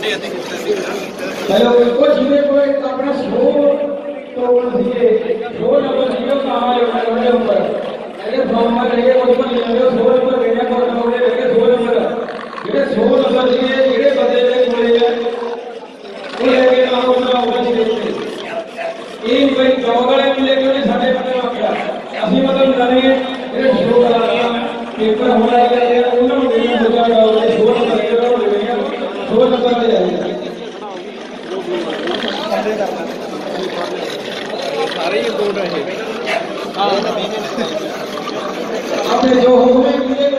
Hello को जीवे को एक अपना शो तो जीवे शो नंबर ज़ीरो कहाँ है? उनके ऊपर। अरे फॉर्म में लेके उसको ले लो शो नंबर लेना को नंबर लेके शो नंबर ये शो नंबर जीवे ये बदले में बोले ये लेके आओ उसका ऊपर जीवे ये दो रहे हाँ। जो हुक्म